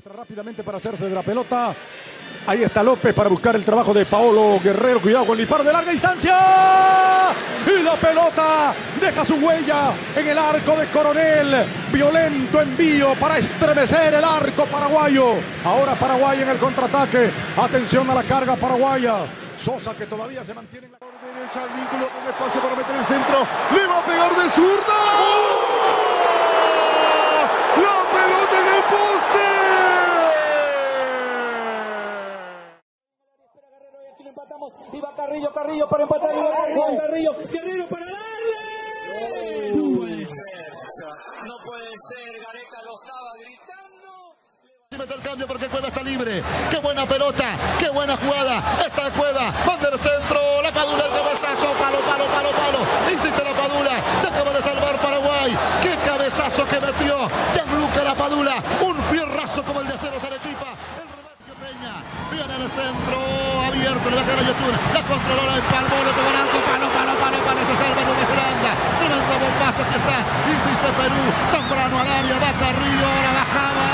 muestra rápidamente para hacerse de la pelota. Ahí está López para buscar el trabajo de Paolo Guerrero. Cuidado con el disparo de larga distancia. Y la pelota deja su huella en el arco de Coronel. Violento envío para estremecer el arco paraguayo. Ahora Paraguay en el contraataque. Atención a la carga paraguaya. Sosa que todavía se mantiene en la derecha. El vínculo con espacio para meter el centro. Le va a pegar de zurda. La pelota en el poste. Y va Carrillo, Carrillo para empatar. Y va Carrillo, Carrillo para darle. No puede ser. No puede ser. Gareca lo estaba gritando. Y mete el cambio porque Cueva está libre. Qué buena pelota, qué buena jugada. Está Cueva, manda el centro. La Padula, el cabezazo. Palo, palo, palo, palo. Insiste la Padula. Se acaba de salvar Paraguay. Qué cabezazo que metió. Gianluca La Padula. Un fierrazo como el de Aceros Arequipa. El remate Peña. Viene el centro. Abierto. Le va a quedar a Yotun. La controló la empalmó. Le el alto. Palo, palo, palo, palo. Se salva Nueva Zelanda. Tremendo bombazo que está. Insiste Perú. Zambrano al área. Va Carrillo. La bajaba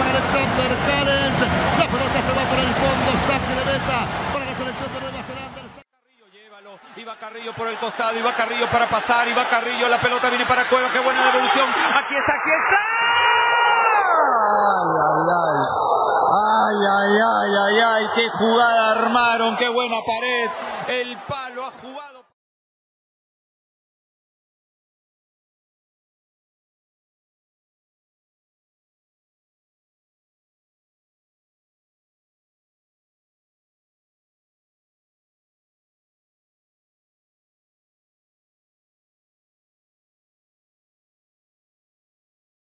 para Alexander Callens. La pelota se va por el fondo. Saque de meta para la selección de Nueva Zelanda. Va Carrillo por el costado. Va Carrillo para pasar. Va Carrillo. La pelota viene para Cueva. Qué buena devolución. Aquí está, aquí está. ay, ay, qué jugada armaron, qué buena pared. El palo ha jugado.